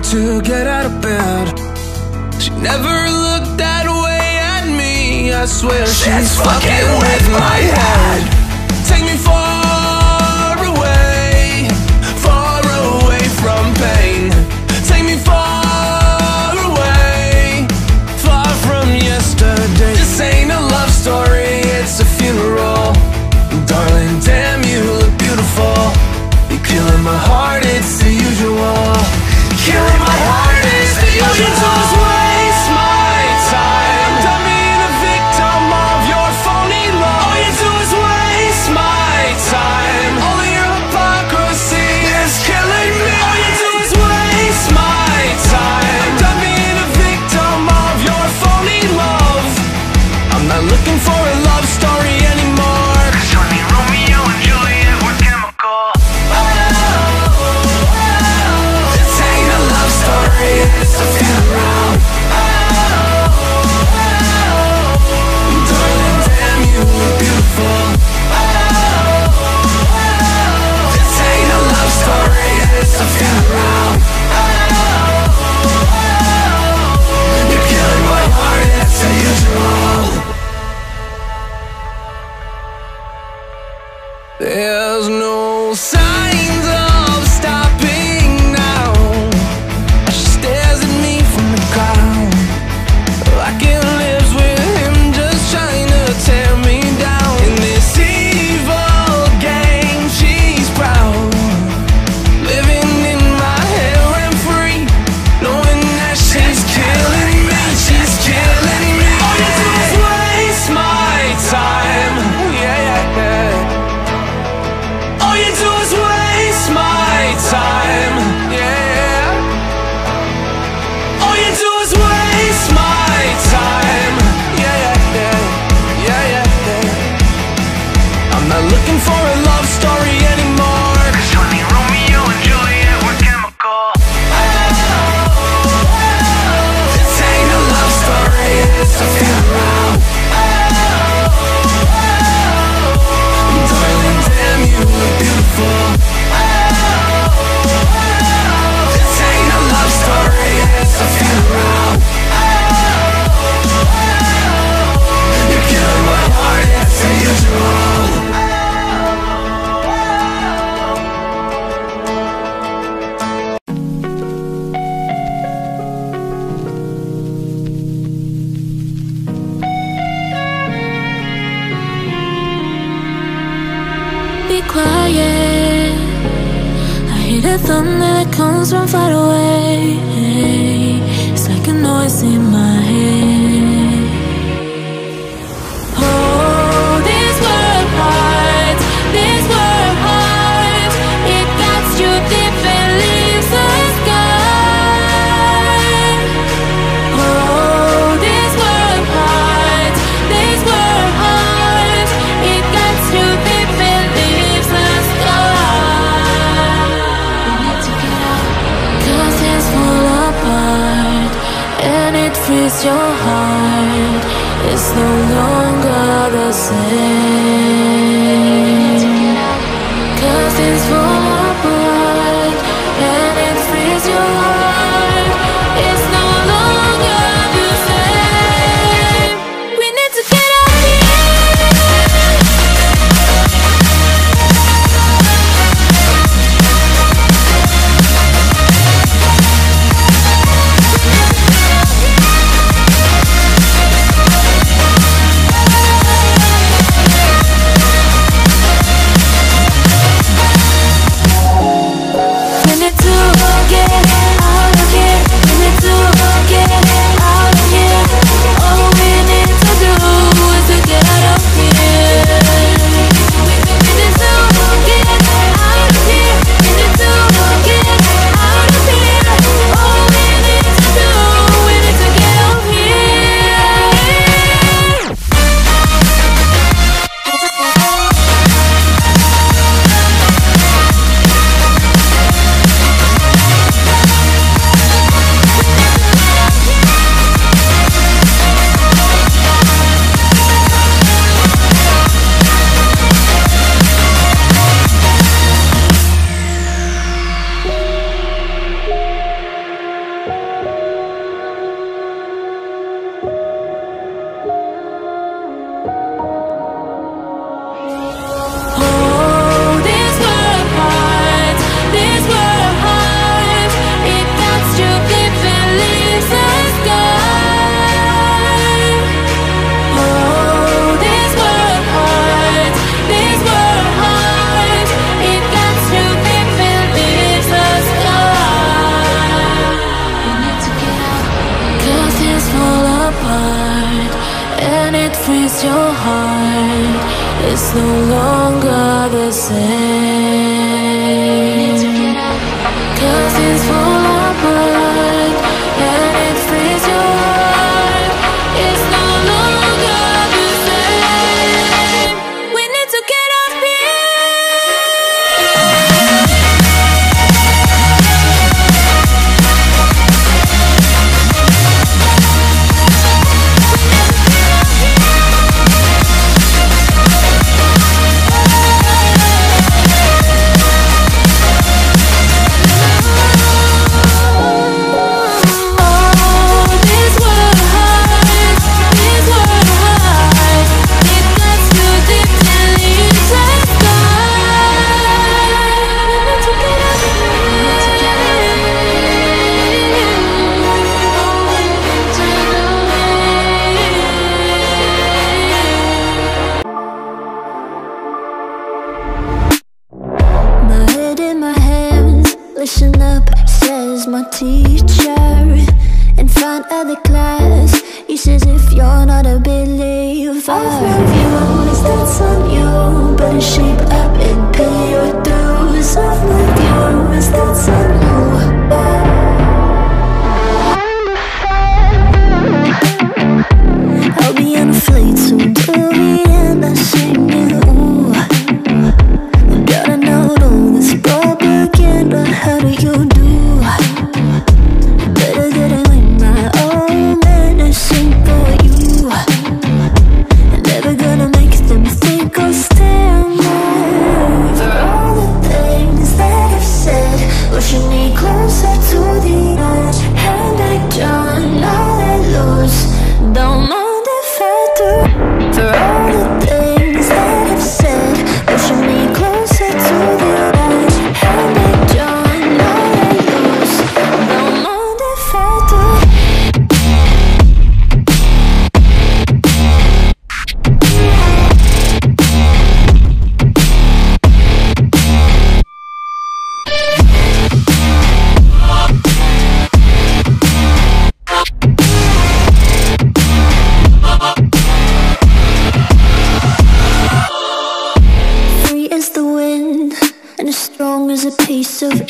to get out of bed She never looked that way at me I swear she's, she's fucking, fucking, with my head. thunder that comes from far away. It's like a noise in my head. your heart is no longer the same. Cause it's for do. Freeze your heart. It's no longer the same. Cause it's full of the class You says if you're not a believer I've loved you, always that's on you Better shape up and pay your dues? I've loved you, always that's on you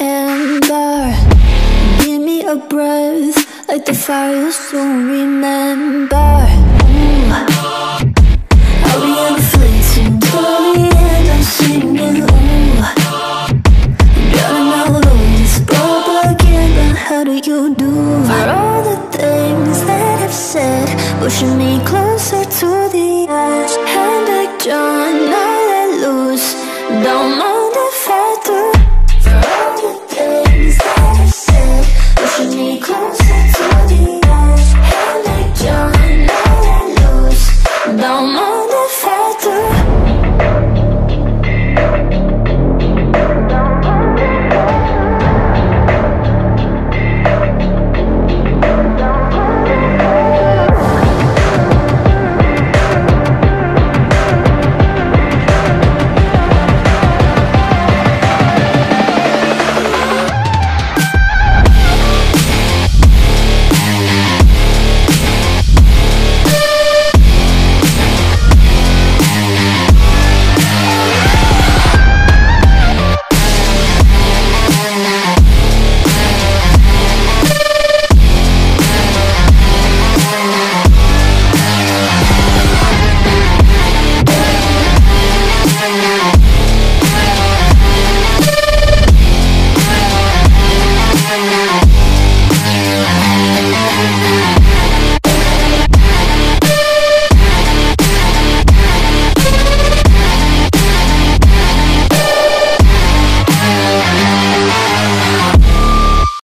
ember Give me a breath Like the fire you'll remember Ooh.